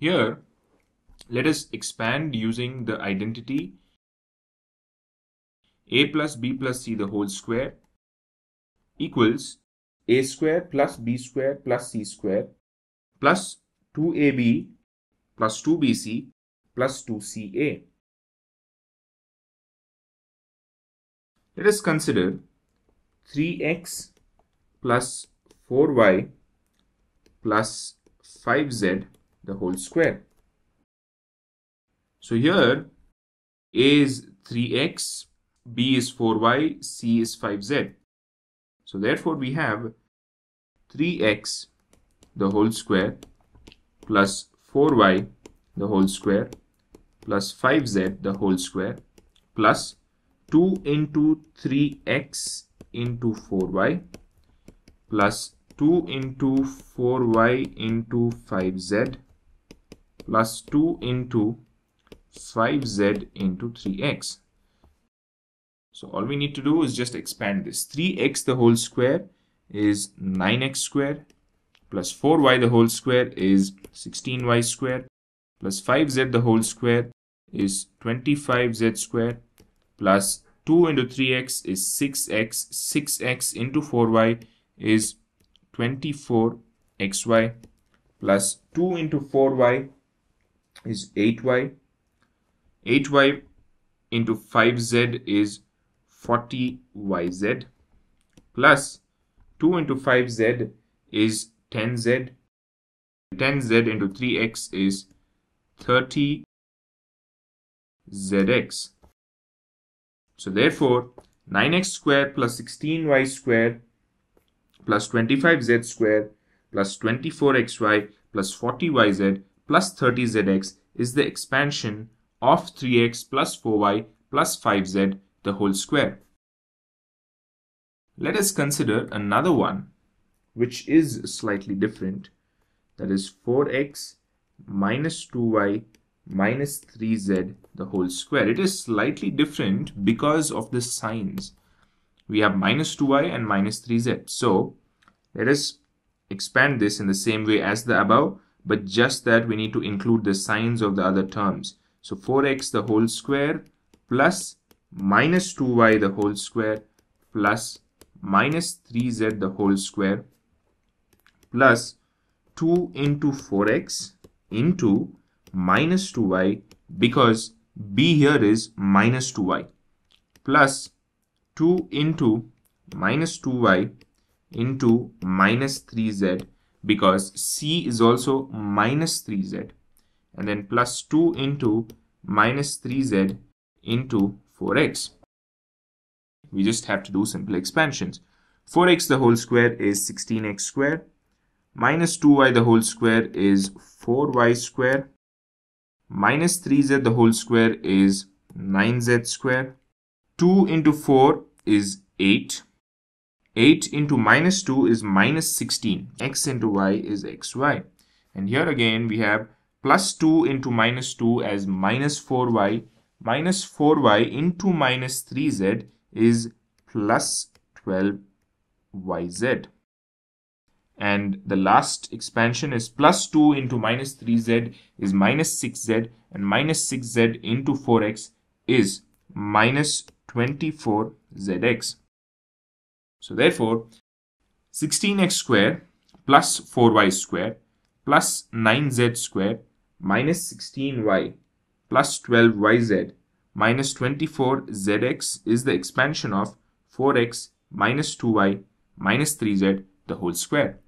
Here, let us expand using the identity a plus b plus c the whole square equals a square plus b square plus c square plus 2ab plus 2bc plus 2ca. Let us consider 3x plus 4y plus 5z the whole square. So here a is 3x, b is 4y, c is 5z. So therefore we have 3x the whole square plus 4y the whole square plus 5z the whole square plus 2 into 3x into 4y plus 2 into 4y into 5z plus 2 into 5z into 3x. So all we need to do is just expand this. 3x the whole square is 9x square plus 4y the whole square is 16y square plus 5z the whole square is 25z square plus 2 into 3x is 6x 6x into 4y is 24xy plus 2 into 4y is 8y 8y into 5z is 40yz plus 2 into 5z is 10z 10z into 3x is 30zx so therefore 9x square plus 16y square plus 25z square plus 24xy plus 40yz plus 30zx is the expansion of 3x plus 4y plus 5z the whole square. Let us consider another one which is slightly different that is 4x minus 2y minus 3z the whole square. It is slightly different because of the signs. We have minus 2y and minus 3z. So let us expand this in the same way as the above but just that we need to include the signs of the other terms. So 4x the whole square plus minus 2y the whole square plus minus 3z the whole square plus 2 into 4x into minus 2y because b here is minus 2y plus 2 into minus 2y into minus 3z because c is also minus 3z and then plus 2 into minus 3z into 4x. We just have to do simple expansions. 4x the whole square is 16x square minus 2y the whole square is 4y square minus 3z the whole square is 9z square 2 into 4 is 8 8 into minus 2 is minus 16 x into y is xy and here again we have plus 2 into minus 2 as minus 4y minus 4y into minus 3z is plus 12yz and the last expansion is plus 2 into minus 3z is minus 6z and minus 6z into 4x is minus 24zx. So therefore 16x square plus 4y square plus 9z square minus 16y plus 12yz minus 24zx is the expansion of 4x minus 2y minus 3z the whole square.